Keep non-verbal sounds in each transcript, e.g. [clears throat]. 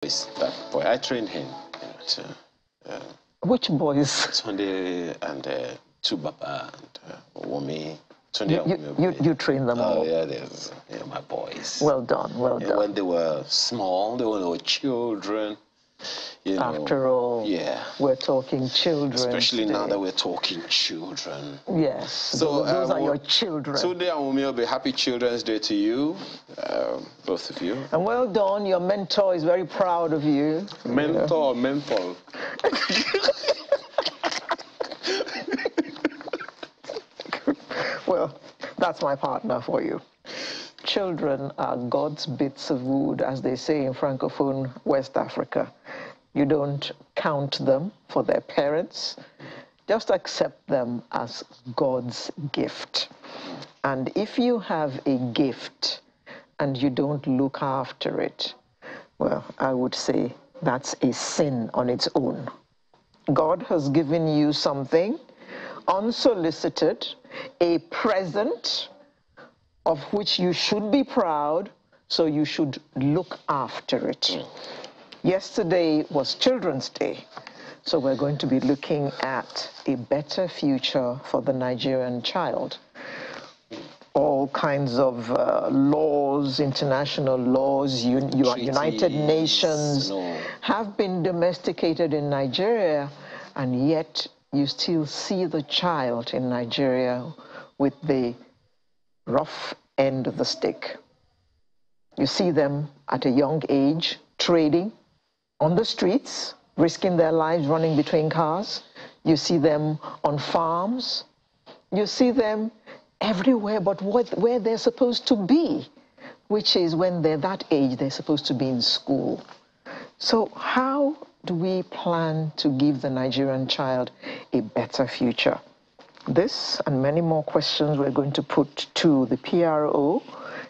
boys. That boy, I trained him. You know, to, uh, Which boys? Tunde and uh, Tubaba and uh, Wumi. Tunde You, and you, you, you train them Oh all. yeah, there's yeah, my boys. Well done, well Yeah, done. when they were small, they were, they were children. You know, After all, yeah. we're talking children. Especially now that we're talking children. Yes, So, those um, are your children. Tunde and Wumi will be happy Children's Day to you, um, both of you. and well done, your mentor is very proud of you. Mentor, mentor. [laughs] Well, that's my partner for you. Children are God's bits of wood, as they say in Francophone West Africa. You don't count them for their parents, just accept them as God's gift. And if you have a gift and you don't look after it, well, I would say that's a sin on its own. God has given you something unsolicited, a present of which you should be proud, so you should look after it. Yesterday was Children's Day, so we're going to be looking at a better future for the Nigerian child. All kinds of uh, laws, international laws, un- U- United Nations all. have been domesticated in Nigeria, and yet you still see the child in Nigeria with the rough end of the stick. You see them at a young age trading on the streets, risking their lives running between cars. You see them on farms. You see them everywhere but what, where they're supposed to be, which is when they're that age, they're supposed to be in school. So, how do we plan to give the Nigerian child a better future? This and many more questions we're going to put to the PRO,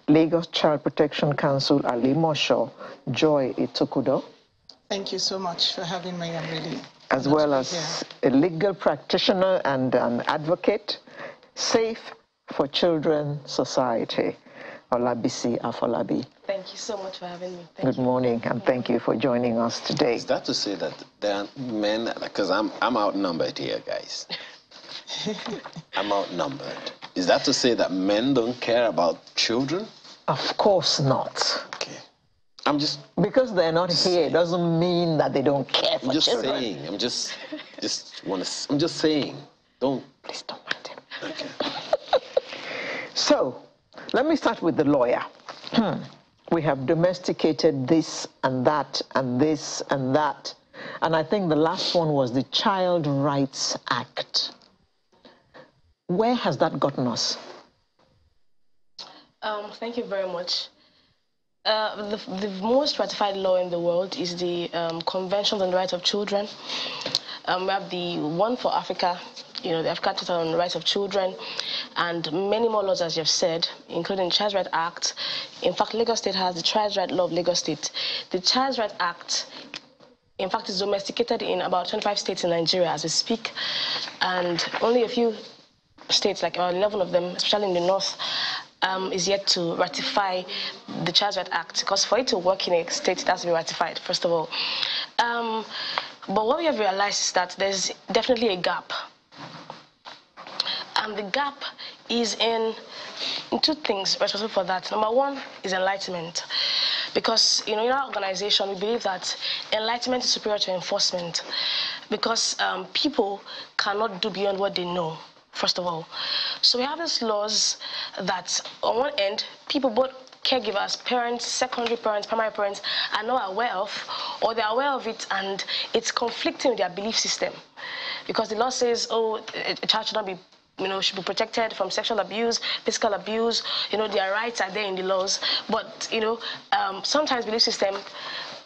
Lagos Child Protection Council, Alimosho, Joy Itokudo, Thank you so much for having me. I'm really as well to be as a legal practitioner and an advocate, Safe for Children Society, Olabisi Afolabi. Thank you so much for having me. Thank Good morning and thank you for joining us today. Is that to say that there are men, because I'm, I'm outnumbered here, guys. [laughs] I'm outnumbered. Is that to say that men don't care about children? Of course not. Okay. I'm just, Because they're not here doesn't mean that they don't care for I'm just children. saying. I'm just, just want to. I'm just saying. Don't. Please don't mind him. Okay. [laughs] So, let me start with the lawyer. we have domesticated this and that and this and that. And I think the last one was the Child Rights Act. Where has that gotten us? Um, thank you very much. Uh, the, the most ratified law in the world is the um, Convention on the Rights of Children. Um, we have the one for Africa, you know, the African Charter on the Rights of Children, and many more laws, as you've said, including the Child Rights Act. In fact, Lagos State has the Child Rights Law of Lagos State. The Child Rights Act, in fact, is domesticated in about 25 states in Nigeria as we speak, and only a few states, like about 11 of them, especially in the north, um, is yet to ratify the Child Rights Act because for it to work in a state, it has to be ratified, first of all. Um, but what we have realized is that there's definitely a gap. And the gap is in, in two things responsible for that. Number one is enlightenment. Because you know, in our organization, we believe that enlightenment is superior to enforcement. Because um, people cannot do beyond what they know first of all. So we have these laws that, on one end, people, both caregivers, parents, secondary parents, primary parents, are not aware of, or they're aware of it and it's conflicting with their belief system. Because the law says, oh, a child should not be you know, should be protected from sexual abuse, physical abuse. You know, their rights are there in the laws. But, you know, um, sometimes belief system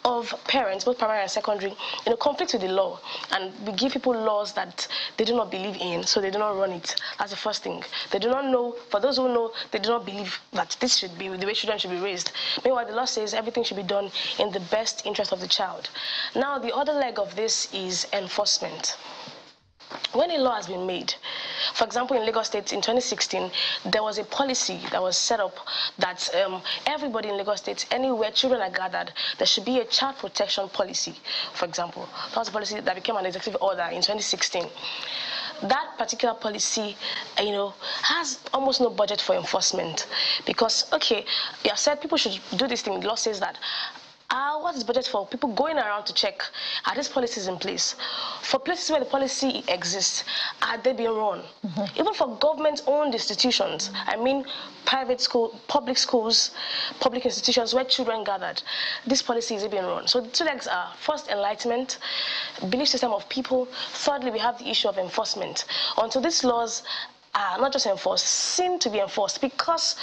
of parents, both primary and secondary, you know, conflict with the law. And we give people laws that they do not believe in, so they do not run it. That's the first thing. They do not know, for those who know, they do not believe that this should be the way children should be raised. Meanwhile, the law says everything should be done in the best interest of the child. Now, the other leg of this is enforcement. When a law has been made, for example, in Lagos State in 2016, there was a policy that was set up that um, everybody in Lagos State, anywhere children are gathered, there should be a child protection policy, for example. That was a policy that became an executive order in 2016 that particular policy, you know, has almost no budget for enforcement because, okay, you have said people should do this thing. The law says that uh, what is budget for? People going around to check are these policies in place? For places where the policy exists are they being run? Mm -hmm. even for government-owned institutions i mean private school public schools public institutions where children gathered this policy is being run. So the two legs are first enlightenment belief system of people. Thirdly we have the issue of enforcement. Until these laws are not just enforced, seem to be enforced because,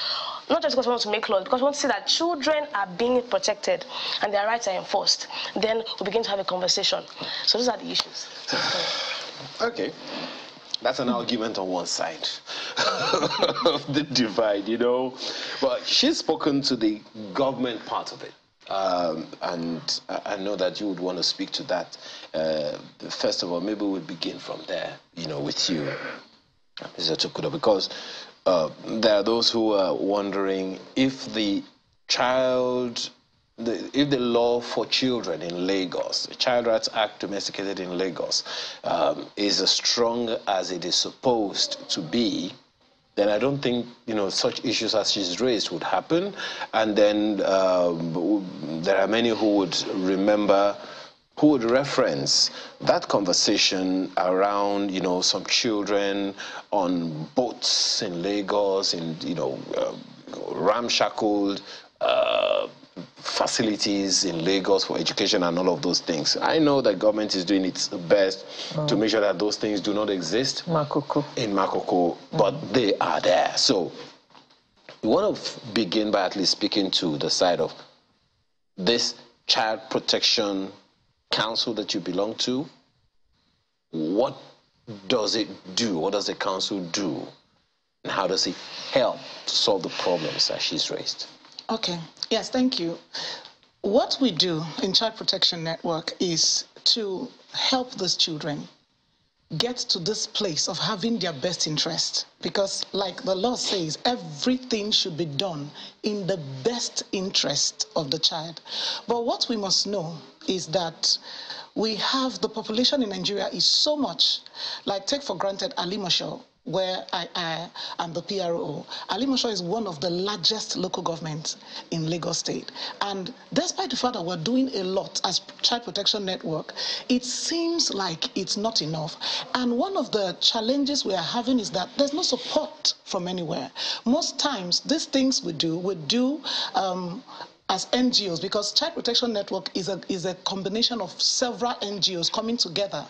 not just because we want to make laws, because we want to see that children are being protected and their rights are enforced. Then we begin to have a conversation. So those are the issues. [sighs] okay. That's an argument on one side [laughs] of the divide, you know. But she's spoken to the government part of it. Um, and I know that you would want to speak to that. Uh, first of all, maybe we'll begin from there, you know, with you. Mr. Chukwudo, because uh, there are those who are wondering if the child, the, if the law for children in Lagos, the Child Rights Act domesticated in Lagos, um, is as strong as it is supposed to be, then I don't think you know such issues as she's raised would happen. And then um, there are many who would remember who would reference that conversation around, you know, some children on boats in Lagos, in, you know, uh, ramshackled uh, facilities in Lagos for education and all of those things. I know that government is doing its best mm. to make sure that those things do not exist Makoko. in Makoko, but mm. they are there. So we want to begin by at least speaking to the side of this child protection council that you belong to, what does it do? What does the council do? And how does it help to solve the problems that she's raised? Okay, yes, thank you. What we do in Child Protection Network is to help those children get to this place of having their best interest. Because, like the law says, everything should be done in the best interest of the child. But what we must know is that we have the population in Nigeria is so much, like take for granted Ali Alimosho, where I, I am the PRO. Alimosho is one of the largest local governments in Lagos State. And despite the fact that we're doing a lot as Child Protection Network, it seems like it's not enough. And one of the challenges we are having is that there's no support from anywhere. Most times, these things we do, we do um, as NGOs, because Child Protection Network is a, is a combination of several NGOs coming together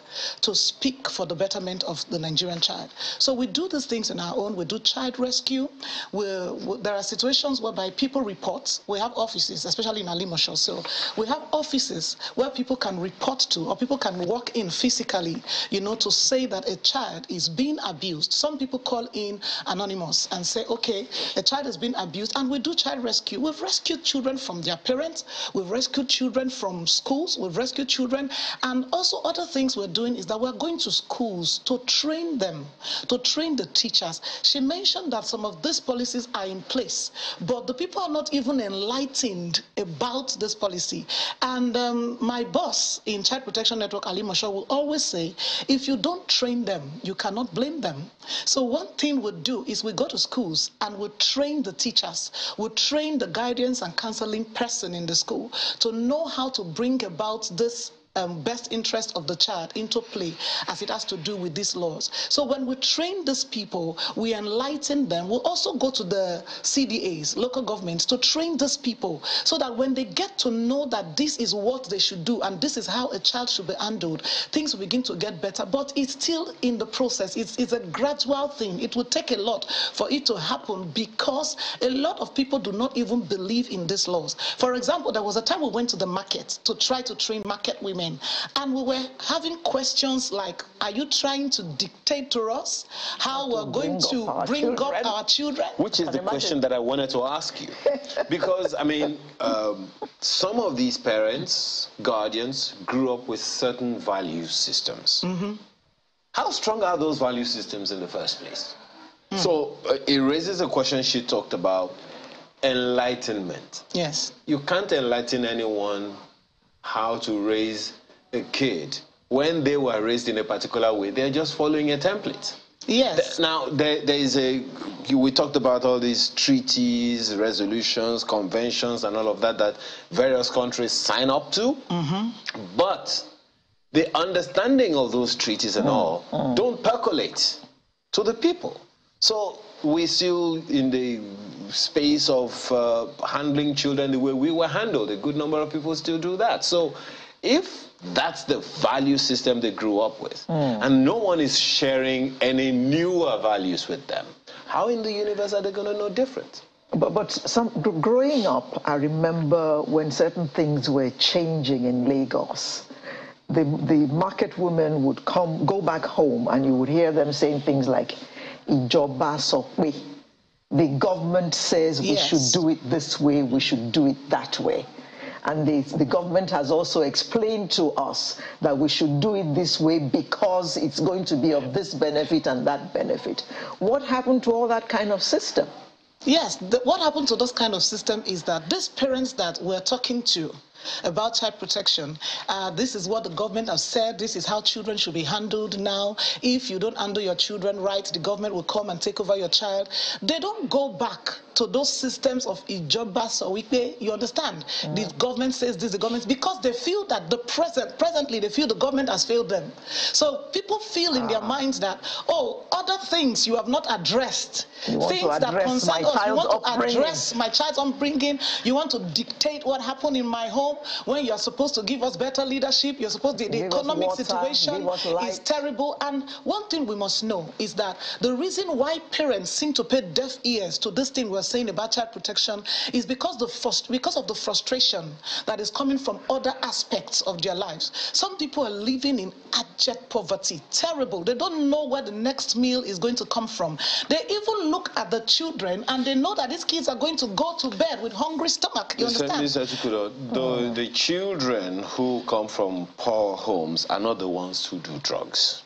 to speak for the betterment of the Nigerian child. So we do these things in our own. We do child rescue. We, we, there are situations whereby people report. We have offices, especially in Alimosho. So we have offices where people can report to or people can walk in physically, you know, to say that a child is being abused. Some people call in anonymous and say, okay, a child has been abused, and we do child rescue. We've rescued children from their parents. We've rescued children from schools. We've rescued children. And also other things we're doing is that we're going to schools to train them, to train the teachers. She mentioned that some of these policies are in place, but the people are not even enlightened about this policy. And um, my boss in Child Protection Network, Alimosho, will always say, if you don't train them, you cannot blame them. So one thing we do is we go to schools and we train the teachers, we train the guidance and person in the school to know how to bring about this um, best interest of the child into play as it has to do with these laws. So when we train these people, we enlighten them. We'll also go to the CDAs, local governments, to train these people so that when they get to know that this is what they should do and this is how a child should be handled, things will begin to get better. But it's still in the process. It's, it's a gradual thing. It will take a lot for it to happen because a lot of people do not even believe in these laws. For example, there was a time we went to the market to try to train market women women. And we were having questions like, are you trying to dictate to us how we're going to bring up our children? Which is the question that I wanted to ask you. [laughs] because, I mean, um, some of these parents, guardians, grew up with certain value systems. Mm -hmm. how strong are those value systems in the first place? Mm. So uh, it raises a question she talked about enlightenment. Yes. You can't enlighten anyone how to raise a kid when they were raised in a particular way. They're just following a template. Yes. Now, there, there is a, we talked about all these treaties, resolutions, conventions, and all of that that various countries sign up to. Mm-hmm. But the understanding of those treaties and mm. all mm. don't percolate to the people. So we still in the space of uh, handling children the way we were handled. A good number of people still do that. So if that's the value system they grew up with, mm. and no one is sharing any newer values with them, how in the universe are they going to know different? But, but some, growing up, I remember when certain things were changing in Lagos. The, the market women would come, go back home, and you would hear them saying things like, Ijoba Sokwe. The government says we yes. should do it this way, we should do it that way. And the, the government has also explained to us that we should do it this way because it's going to be of this benefit and that benefit. What happened to all that kind of system? Yes, the, what happened to this kind of system is that these parents that we're talking to, about child protection. Uh, this is what the government has said. This is how children should be handled now. If you don't handle your children right, the government will come and take over your child. They don't go back to those systems of Ijoba Sowipe. You understand? Mm. The government says this, the government, because they feel that the present, presently, they feel the government has failed them. So people feel in their ah. minds that, oh, other things you have not addressed, things that concern us. You want to address my child's upbringing. You want to dictate what happened in my home when you're supposed to give us better leadership. You're supposed to, the economic water, situation is terrible. And one thing we must know is that the reason why parents seem to pay deaf ears to this thing we're saying about child protection is because the because of the frustration that is coming from other aspects of their lives. Some people are living in abject poverty, terrible. They don't know where the next meal is going to come from. They even look at the children and they know that these kids are going to go to bed with hungry stomach. You understand? the, oh. the children who come from poor homes are not the ones who do drugs.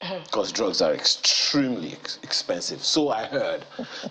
[clears throat] Because drugs are extremely ex expensive. So I heard,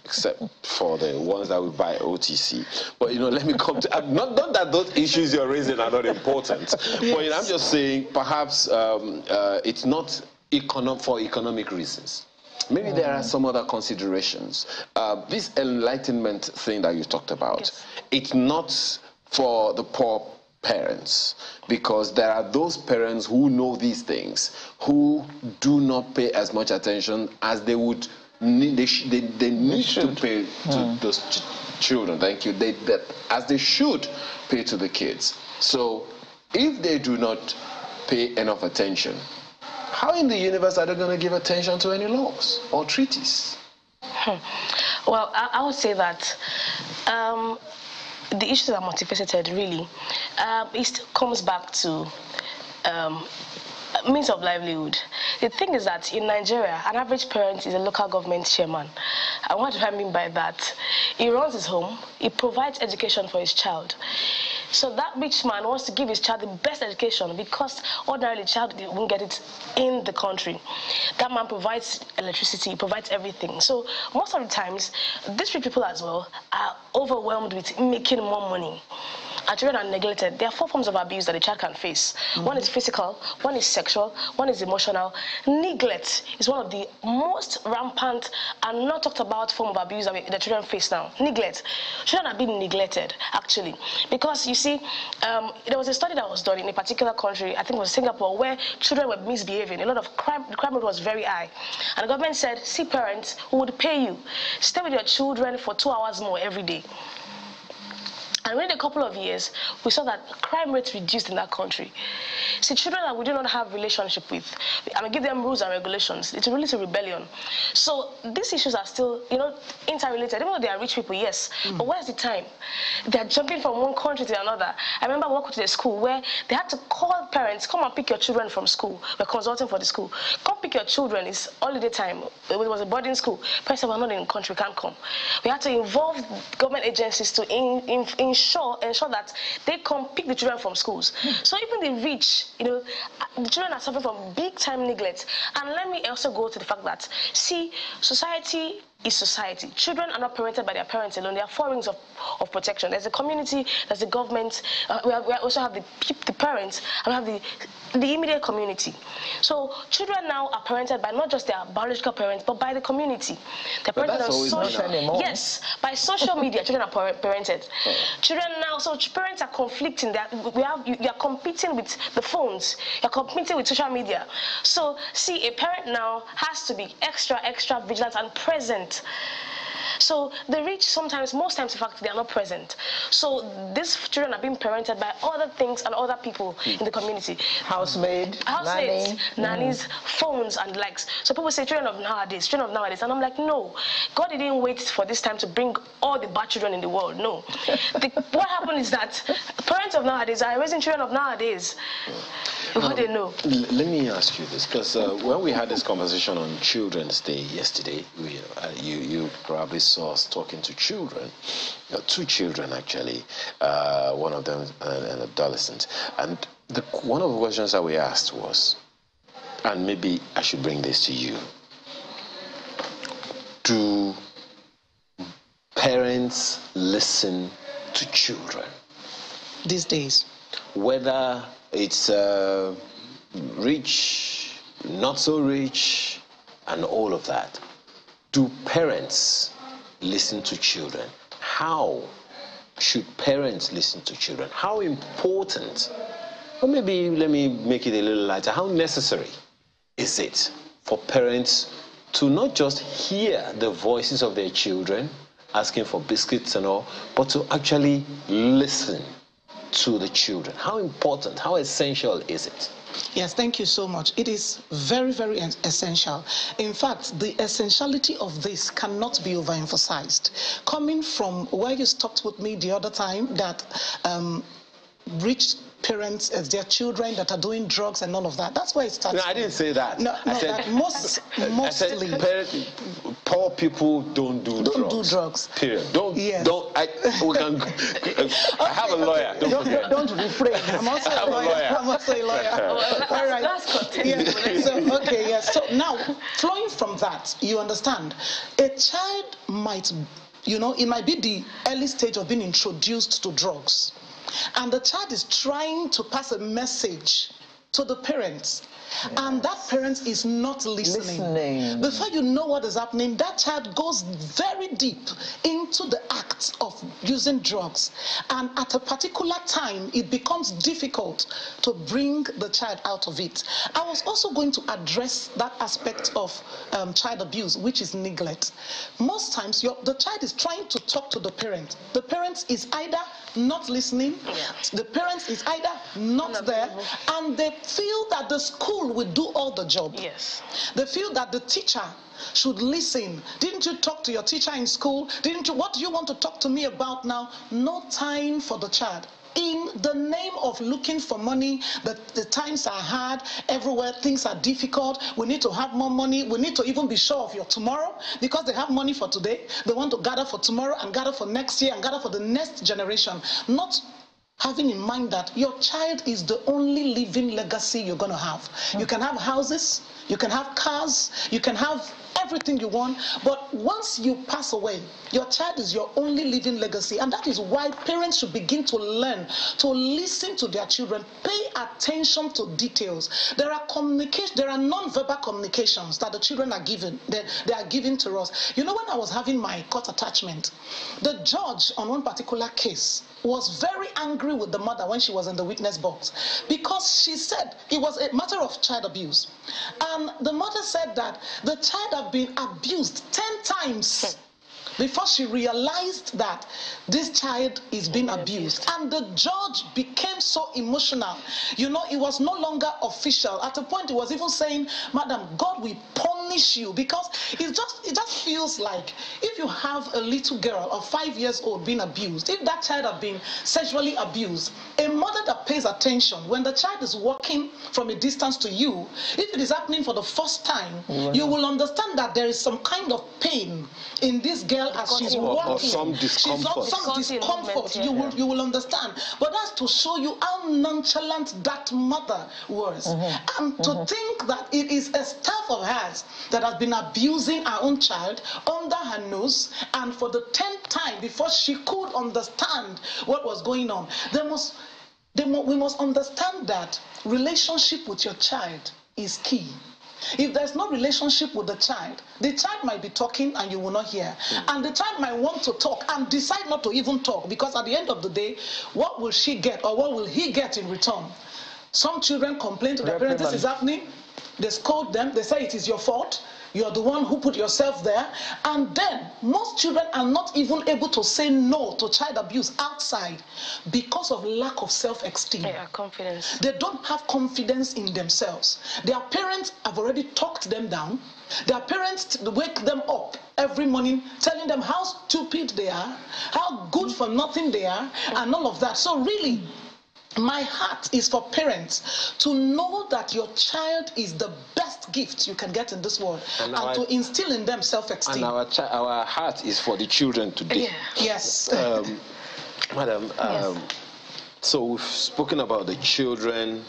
except for the ones that we buy OTC. But you know, let me come to not, not that those issues you're raising are not important. Yes. But you know, I'm just saying perhaps um, uh, it's not econo for economic reasons. Maybe there are some other considerations. Uh, this enlightenment thing that you talked about, yes. it's not for the poor parents because there are those parents who know these things who do not pay as much attention as they would need they, they, they need they to pay to hmm. those ch children. Thank you. They that as they should pay to the kids. So if they do not pay enough attention how in the universe are they going to give attention to any laws or treaties? Hmm. well I, I, would say that um, the issues are multifaceted, really. Um, it still comes back to um, means of livelihood. The thing is that in Nigeria, an average parent is a local government chairman. And what do I mean by that? He runs his home, he provides education for his child. So that rich man wants to give his child the best education because ordinarily child won't get it in the country. That man provides electricity, provides everything. So most of the times, these rich people as well are overwhelmed with making more money children are neglected, there are four forms of abuse that a child can face. Mm -hmm. One is physical, one is sexual, one is emotional. Neglect is one of the most rampant and not talked about form of abuse that the children face now. Neglect. Children are being neglected, actually. Because you see, um, there was a study that was done in a particular country, I think it was Singapore, where children were misbehaving. A lot of crime, the crime rate was very high. And the government said, see parents who would pay you, stay with your children for two hours more every day. And within a couple of years, we saw that crime rates reduced in that country. See, children that we do not have relationship with, I mean, give them rules and regulations. It's really a rebellion. So these issues are still, you know, interrelated. Even though they are rich people, yes. Mm. But where's the time? They're jumping from one country to another. I remember working to the school where they had to call parents, come and pick your children from school. We're consulting for the school. Come pick your children. It's holiday time. It was a boarding school. Parents said, we're not in the country, we can't come. We had to involve government agencies to in, in, in ensure ensure that they come pick the children from schools. so even the rich, you know, the children are suffering from big time neglect. And let me also go to the fact that see, society is society. Children are not parented by their parents alone. There are four rings of, of protection. There's a community, there's the government, uh, we, have, we, also have the, the parents, and we have the, the immediate community. So children now are parented by not just their biological parents, but by the community. They're parented on social, yes, by social media, children are parented. Oh. Children now, so parents are conflicting. That we have, you, you are competing with the phones. You're competing with social media. So see, a parent now has to be extra, extra vigilant and present present. So the rich sometimes, most times in fact, they are not present. So these children are being parented by other things and other people mm. in the community. Housemaid, Housemaids, nanny. nannies, mm. phones and likes. So people say children of nowadays, children of nowadays. And I'm like, no, God didn't wait for this time to bring all the bad children in the world. No. [laughs] the, what happened is that parents of nowadays are raising children of nowadays. What they know. let me ask you this, because uh, when we had this conversation on Children's Day yesterday, we, uh, you, you probably saw us talking to children, uh, two children actually, uh, one of them an adolescent. And the, one of the questions that we asked was, and maybe I should bring this to you, do parents listen to children? These days. Whether it's uh, rich, not so rich, and all of that. Do parents listen to children? How should parents listen to children? How important, or maybe let me make it a little lighter, how necessary is it for parents to not just hear the voices of their children asking for biscuits and all, but to actually listen to the children? How important, how essential is it? Yes, thank you so much. It is very, very essential. In fact, the essentiality of this cannot be overemphasized. Coming from where you stopped with me the other time, that um, parents as their children that are doing drugs and all of that. That's why it starts. No, I didn't say that. No, no, said, most, [laughs] mostly. Said, poor people don't do drugs. don't drugs. do drugs. Period. Don't. Yes. Don't. I, we can. [laughs] I have a lawyer. Don't, don't forget. Don't refrain. I'm [laughs] also a lawyer. lawyer. I'm also a lawyer. all right. Yeah. So okay. Yes. So now, flowing from that, you understand, a child might, you know, it might be the early stage of being introduced to drugs and the child is trying to pass a message to the parents. And that parent is not listening. listening. Before you know what is happening, that child goes very deep into the act of using drugs. And at a particular time, it becomes difficult to bring the child out of it. I was also going to address that aspect of um, child abuse, which is neglect. Most times, the child is trying to talk to the parent. The parent is either not listening, yeah. the parent is either not, not there, and they feel that the school school will do all the job. Yes. They feel that the teacher should listen. Didn't you talk to your teacher in school? Didn't you? What do you want to talk to me about now? No time for the child in the name of looking for money, the, the times are hard, everywhere things are difficult. We need to have more money. We need to even be sure of your tomorrow because they have money for today. They want to gather for tomorrow and gather for next year and gather for the next generation. Not having in mind that your child is the only living legacy you're going to have. You can have houses, you can have cars, you can have everything you want, but once you pass away, your child is your only living legacy. And that is why parents should begin to learn to listen to their children, pay attention to details. There are communication, there are non-verbal communications that the children are given, they, they are giving to us. You know, when I was having my court attachment, the judge on one particular case was very angry with the mother when she was in the witness box because she said it was a matter of child abuse. And the mother said that the child had been abused 10 times before she realized that this child is being abused. And the judge became so emotional. You know, it was no longer official. At a point, he was even saying, Madam, God will punish you because it just it just feels like if you have a little girl of five years old being abused, if that child has been sexually abused, a mother that pays attention when the child is walking from a distance to you, if it is happening for the first time, you will understand that there is some kind of pain in this girl as she's Or- or some She's got discomfort. some Discomfort, discomfort. You will you will understand. But that's to show you how nonchalant that mother was. And to think that it is a staff of hers that has been abusing her own child under her nose, and for the tenth time before she could understand what was going on. There must, they mu- we must understand that relationship with your child is key. If there's no relationship with the child, the child might be talking and you will not hear. Hmm. And the child might want to talk and decide not to even talk because at the end of the day, what will she get or what will he get in return? Some children complain to their parents, this is happening. They scold them, they say it is your fault. You're the one who put yourself there. And then most children are not even able to say no to child abuse outside because of lack of self-esteem. Yeah, confidence. They don't have confidence in themselves. Their parents have already talked them down. Their parents wake them up every morning telling them how stupid they are, how good for nothing they are, and all of that. So, really, my heart is for parents to know that your child is the best gift you can get in this world And and, our- to instill in them self And esteem. our, chi- our heart is for the children today. Yeah. Yes. um, madam, um, Yes. so we've spoken about the children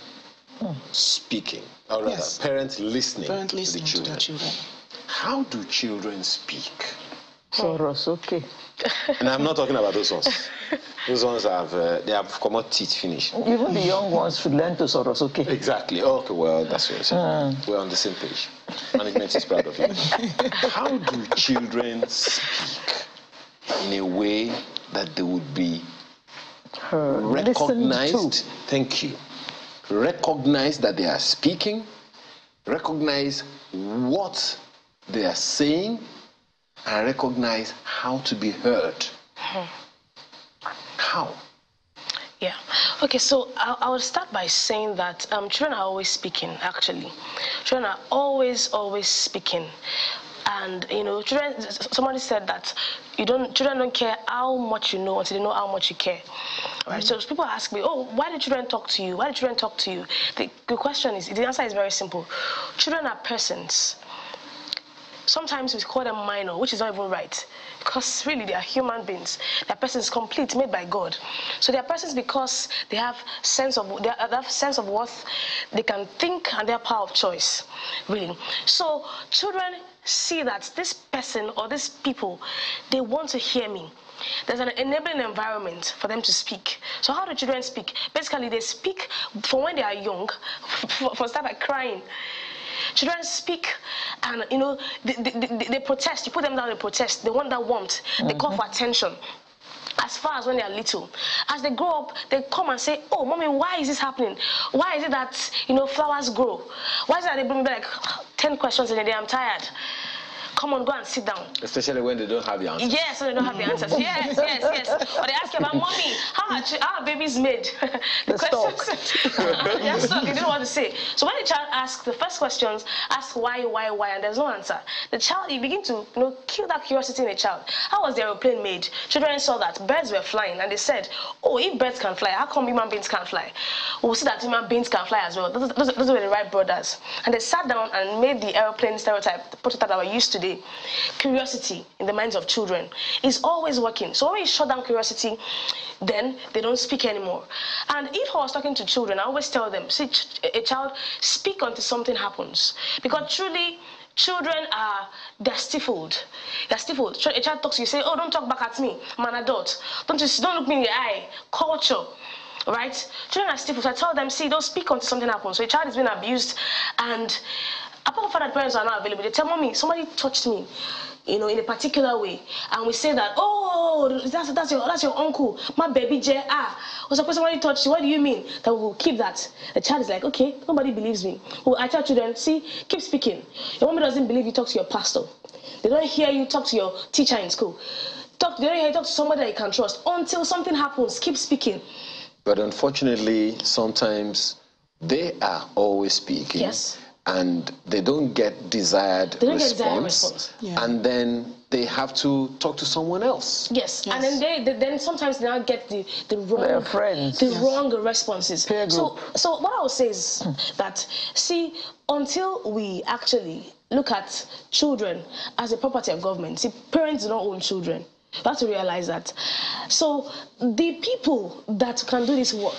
speaking, or rather, Yes. parents listening Parent to the listening to their children. How do children speak? Soro soke. And I'm not talking about those ones. Those ones have uh, they have come out teeth finished. Even the young ones should learn to Soro soke. Exactly. Okay, well, that's what you're saying. We're on the same page. Management is proud of you. [laughs] How do children speak in a way that they would be Her recognized? Thank you. Recognize that they are speaking, recognize what they are saying, and recognize how to be heard. How? Yeah. Okay, so I, I would start by saying that um, children are always speaking, actually. Children are always, always speaking. And, you know, children, somebody said that you don't, children don't care how much you know until they know how much you care. Right? So people ask me, oh, why do children talk to you? Why do children talk to you? The, the question is, the answer is very simple. Children are persons sometimes we call them minor, which is not even right. Because really they are human beings. They are persons complete, made by God. So they are persons because they have sense of they have sense of worth, they can think and they have power of choice. Really. So children see that this person or these people, they want to hear me. There's an enabling environment for them to speak. So how do children speak? Basically, they speak from when they are young, [laughs] for start by crying. Children speak and you know they, they, they, protest. You put them down, they protest. They want that warmth. They call for mm-hmm. attention. As far as when they are little, as they grow up, they come and say, "Oh, mommy, why is this happening? Why is it that you know flowers grow? Why is it that they bring me back ten questions in a day? I'm tired. Come on, go and sit down. Especially when they don't have the answers. Yes, so they don't have the answers. Yes, yes, yes. Or they ask you about mommy, how are, chi- how are babies made? [laughs] The stock. They're [laughs] stuck. They don't know what to say. So when the child asks the first questions, ask why, why, why, and there's no answer. The child, you begin to you know kill that curiosity in a child. How was the aeroplane made? Children saw that birds were flying, and they said, "Oh, if birds can fly, how come human beings can't fly?" We'll see that human beings can fly as well. Those, those, those were the Wright brothers, and they sat down and made the aeroplane stereotype, the prototype that we're used Curiosity in the minds of children is always working. So when you shut down curiosity, then they don't speak anymore. And if I was talking to children, I always tell them, see, a child, speak until something happens. Because truly, children are, they're stifled. They're stifled. A child talks you, say, oh, don't talk back at me. I'm an adult. Don't, just don't look me in the eye. Culture. Right? Children are stifled. So I tell them, see, don't speak until something happens. So a child is being abused and apart from that, parents are not available. They tell mommy, somebody touched me, you know, in a particular way, and we say that, oh, that's that's your that's your uncle, my baby J. Ah, was supposed somebody touched you. What do you mean? That we will keep that. The child is like, okay, nobody believes me. Well, I tell children, see, keep speaking. Your mommy doesn't believe you. Talk to your pastor. They don't hear you. Talk to your teacher in school. Talk. They don't hear you. Talk to somebody that you can trust. Until something happens, keep speaking. But unfortunately, sometimes they are always speaking. Yes. And they don't get desired They don't get response, desired response. Yeah. and then they have to talk to someone else. Yes. Yes. and then they, they then sometimes they now get the the wrong Their friends. the Yes. wrong responses. Peer So so what I would say is that see until we actually look at children as a property of government, see parents do not own children. You have to realize that. So the people that can do this work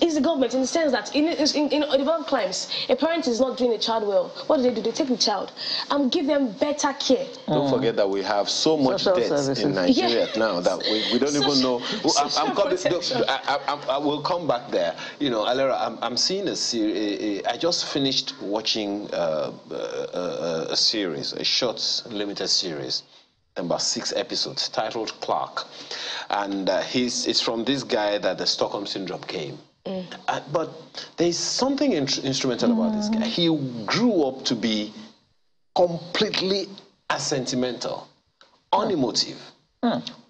is the government in the sense that in, in, in developed climes, a parent is not doing a child well. What do they do? They take the child and give them better care. Don't mm. forget that we have so much Social debt services. in Nigeria Yeah. now that we, we don't even know. Social- Well, I'm, I'm [laughs] social coming, protection. I, I, I, I will come back there. You know, Alera, I'm, I'm seeing a series. I just finished watching uh, a, a, a series, a short, limited series, about six episodes, titled Clark, and uh, he's it's from this guy that the Stockholm syndrome came. Uh, but there's something in, instrumental about this guy. He grew up to be completely asentimental, unemotive.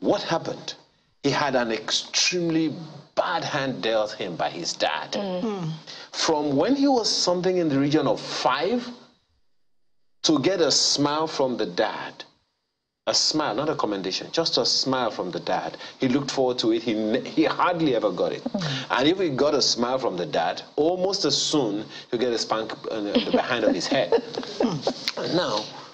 What happened? He had an extremely bad hand dealt him by his dad. From when he was something in the region of five to get a smile from the dad, a smile, not a commendation, just a smile from the dad. He looked forward to it. He, he hardly ever got it. And if he got a smile from the dad, almost as soon he'll get a spank on the the behind of his head. [laughs] now, uh,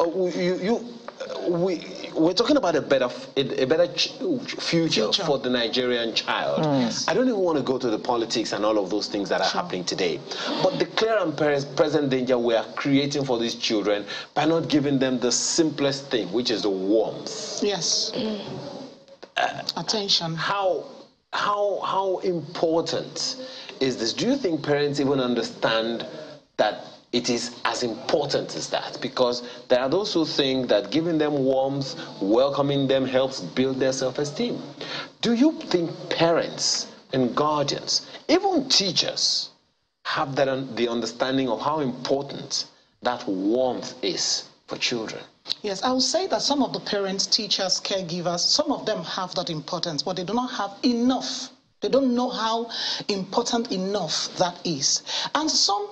you, you, uh, we, we're talking about a better, a, better future, Future. for the Nigerian child. I don't even want to go to the politics and all of those things that are happening today. But the clear and pres- present danger we are creating for these children by not giving them the simplest thing, which is the warmth. Yes. Attention. How, how, how important is this? Do you think parents even understand that it is as important as that? Because there are those who think that giving them warmth, welcoming them helps build their self-esteem. Do you think parents and guardians, even teachers, have that the understanding of how important that warmth is for children? Yes, I would say that some of the parents, teachers, caregivers, some of them have that importance, but they do not have enough. They don't know how important enough that is. And some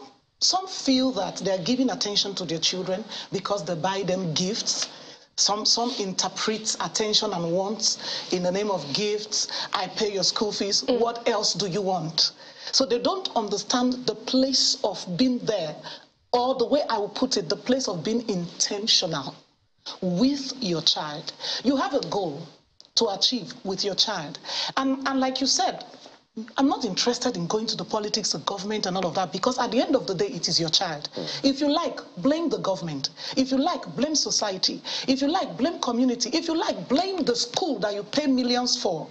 some feel that they're giving attention to their children because they buy them gifts. Some some interpret attention and wants in the name of gifts. I pay your school fees. Mm. What else do you want? So they don't understand the place of being there, or the way I will put it, the place of being intentional with your child. You have a goal to achieve with your child. And, and like you said, I'm not interested in going to the politics of government and all of that because at the end of the day, it is your child. Mm. If you like, blame the government. If you like, blame society. If you like, blame community. If you like, blame the school that you pay millions for.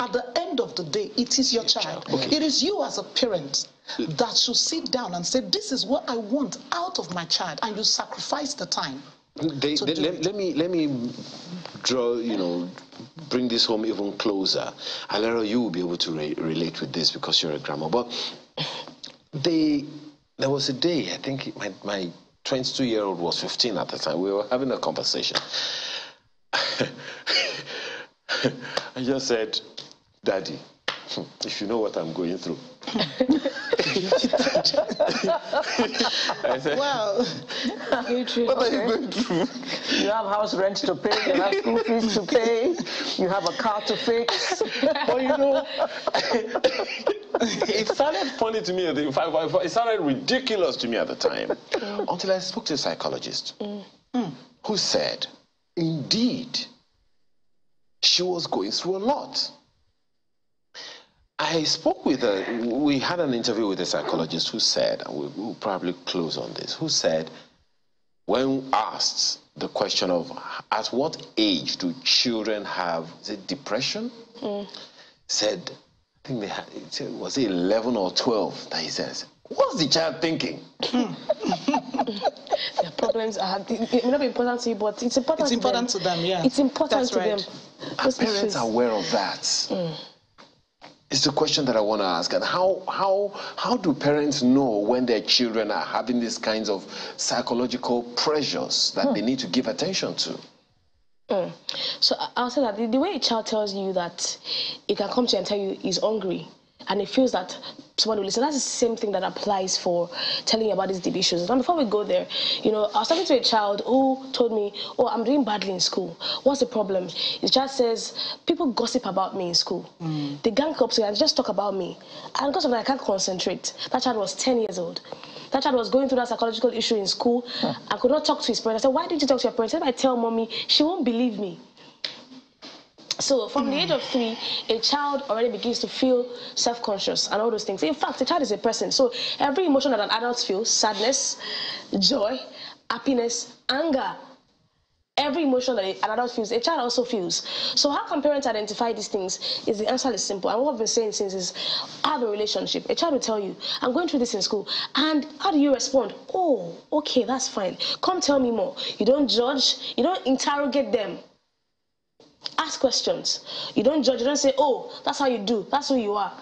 At the end of the day, it is your child. It is you as a parent that should sit down and say, This is what I want out of my child. And you sacrifice the time. They, to they- let, let me let me draw you know bring this home even closer. Alera, you will be able to re- relate with this because you're a grandma. But they there was a day I think my my 22 year old was 15 at the time. We were having a conversation. [laughs] I just said, "Daddy, [laughs] if you know what I'm going through." I said, Well, "What are you going through?" You have house rent to pay, you have school fees to pay, you have a car to fix. But you know, it sounded funny to me. At the, in it sounded ridiculous to me at the time, mm. until I spoke to a psychologist mm. hmm, who said, indeed, she was going through a lot. I spoke with a, we had an interview with a psychologist who said, and we- we'll probably close on this, who said, when asked the question of at what age do children have is it depression hmm. said i think they had it was it 11 or 12 that he says what's the child thinking [laughs] [laughs] Their problems are it may not be important to you, but it's important. It's to important them. to them, yeah. It's important That's to right. them. are parents issues. aware of that hmm. It's the question that i want to ask. And how how how do parents know when their children are having these kinds of psychological pressures that they hmm. need to give attention to? Hmm. So I- I'll say that the, the way a child tells you that he can come to you and tell you he's hungry, and it feels that someone will listen. That's the same thing that applies for telling you about these deep issues. And before we go there, you know, I was talking to a child who told me, "Oh, I'm doing badly in school. What's the problem?" The child says, "People gossip about me in school. Mm. They gang up together and just talk about me, and because of that, I can't concentrate." That child was 10 years old. That child was going through that psychological issue in school huh. and could not talk to his parents. I said, "Why didn't you talk to your parents?" If I tell mommy, she won't believe me. So from the age of mm. three, a child already begins to feel self-conscious and all those things. In fact, a child is a person. So every emotion that an adult feels, sadness, joy, happiness, anger, every emotion that an adult feels, a child also feels. So how can parents identify these things? Is the answer is simple. And what I've been saying since is have a relationship. A child will tell you, I'm going through this in school. And how do you respond? Oh, okay, that's fine. Come tell me more. You don't judge, you don't interrogate them. Ask questions. You don't judge. You don't say, oh, that's how you do. That's who you are.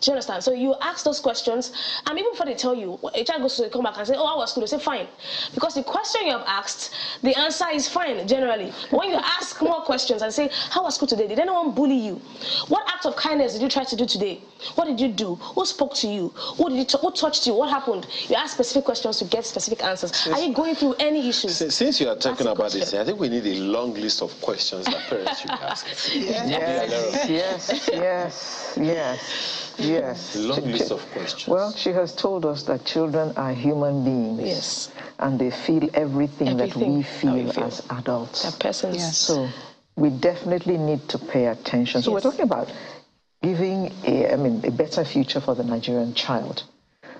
Do you understand? So you ask those questions, and even before they tell you, a child goes to come back and say, "Oh, I was school," they say, "Fine," because the question you have asked, the answer is fine generally. But when you ask more questions and say, "How was school today? Did anyone bully you? What act of kindness did you try to do today? What did you do? Who spoke to you? Who did you who touched you? What happened?" You ask specific questions to get specific answers. Since, are you going through any issues? Since you are talking about this, I think we need a long list of questions that parents should ask. yes, yes, yes, yes. Yes. Long list of questions. Well, she has told us that children are human beings. Yes. And they feel everything, everything that we feel, feel, as adults. They're persons. Yes. So we definitely need to pay attention. So yes. we're talking about giving a, I mean, a better future for the Nigerian child.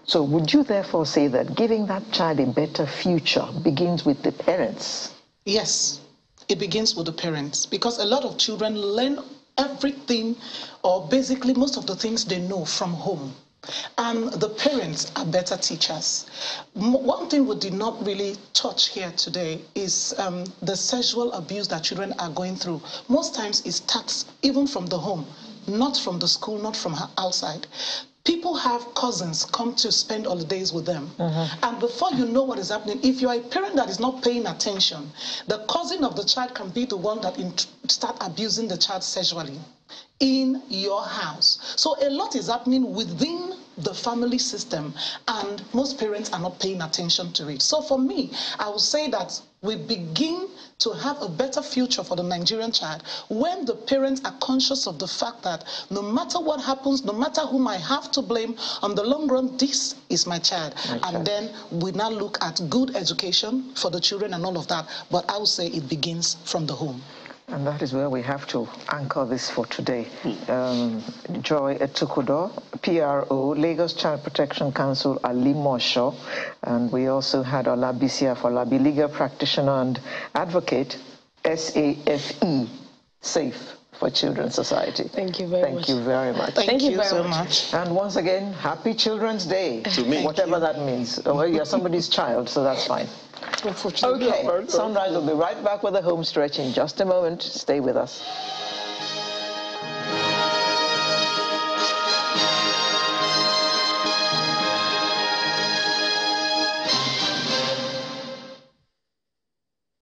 So would you therefore say that giving that child a better future begins with the parents? Yes, it begins with the parents because a lot of children learn everything or basically most of the things they know from home. And the parents are better teachers. One thing we did not really touch here today is um, the sexual abuse that children are going through. Most times it starts even from the home, not from the school, not from outside people have cousins come to spend holidays with them. Mm-hmm. And before you know what is happening, if you are a parent that is not paying attention, the cousin of the child can be the one that in- start abusing the child sexually in your house. So a lot is happening within the family system, and most parents are not paying attention to it. So for me, I would say that we begin to have a better future for the Nigerian child when the parents are conscious of the fact that no matter what happens, no matter whom I have to blame, on the long run, this is my child. My and child. then we now look at good education for the children and all of that. But I would say it begins from the home. And that is where we have to anchor this for today. Um, Joy Etukudo, PRO, Lagos Child Protection Council, Alimosho, and we also had Olabisi Afolabi, legal practitioner and advocate, SAFE, Safe for Children's Society. Thank you very Thank much. Thank you very much. Thank, Thank you, you so much. And once again, happy Children's Day. [laughs] To me. Whatever that means. Well, you're somebody's child, so that's fine. Okay, Sunrise will be right back with the home stretch in just a moment. Stay with us.